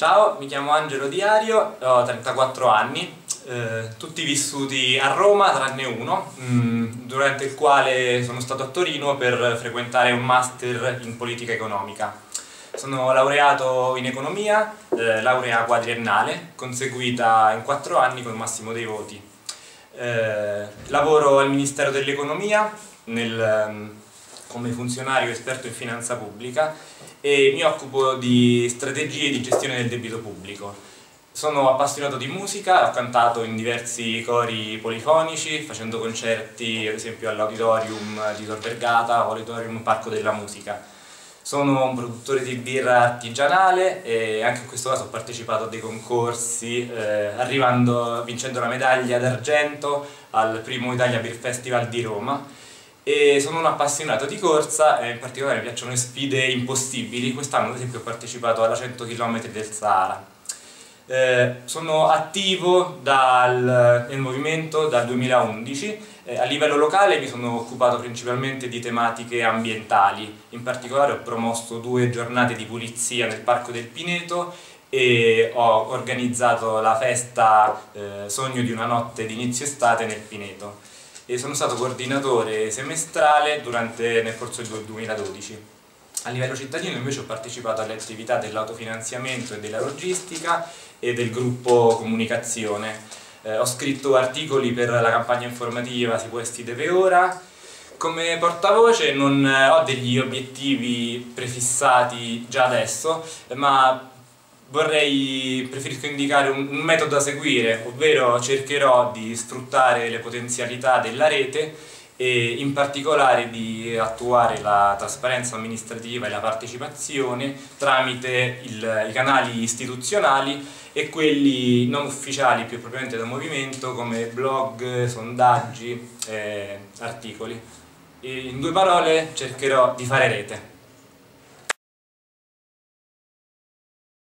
Ciao, mi chiamo Angelo Diario, ho 34 anni, eh, tutti vissuti a Roma tranne uno, mh, mm, durante il quale sono stato a Torino per frequentare un master in politica economica. Sono laureato in economia, eh, laurea quadriennale, conseguita in 4 anni con il massimo dei voti. Eh, lavoro al Ministero dell'Economia nel, mm, come funzionario esperto in finanza pubblica e mi occupo di strategie di gestione del debito pubblico. Sono appassionato di musica, ho cantato in diversi cori polifonici, facendo concerti ad esempio all'Auditorium di Tor Vergata o all'Auditorium Parco della Musica. Sono un produttore di birra artigianale e anche in questo caso ho partecipato a dei concorsi, eh, arrivando, vincendo la medaglia d'argento al primo Italia Beer Festival di Roma e sono un appassionato di corsa e in particolare mi piacciono le sfide impossibili. Quest'anno ad esempio ho partecipato alla 100 km del Sahara. Eh, sono attivo dal, nel movimento dal 2011, eh, a livello locale mi sono occupato principalmente di tematiche ambientali, in particolare ho promosso due giornate di pulizia nel Parco del Pineto e ho organizzato la festa eh, Sogno di una notte di inizio estate nel Pineto e sono stato coordinatore semestrale durante, nel corso del 2012. A livello cittadino invece ho partecipato alle attività dell'autofinanziamento e della logistica e del gruppo comunicazione. Eh, ho scritto articoli per la campagna informativa Si Questi deve ora. Come portavoce non ho degli obiettivi prefissati già adesso, ma vorrei, preferisco indicare un, un, metodo da seguire, ovvero cercherò di sfruttare le potenzialità della rete e in particolare di attuare la trasparenza amministrativa e la partecipazione tramite il, i canali istituzionali e quelli non ufficiali più propriamente da movimento come blog, sondaggi, eh, articoli. E in due parole cercherò di fare rete.